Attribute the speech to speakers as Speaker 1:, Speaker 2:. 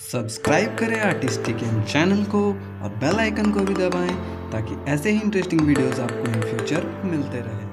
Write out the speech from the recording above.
Speaker 1: Subscribe करें artistic M channel को और बेल आइकन को भी दबाएँ ताकि ऐसे ही इंटरेस्टिंग वीडियोस आपको इन फ्यूचर मिलते रहे।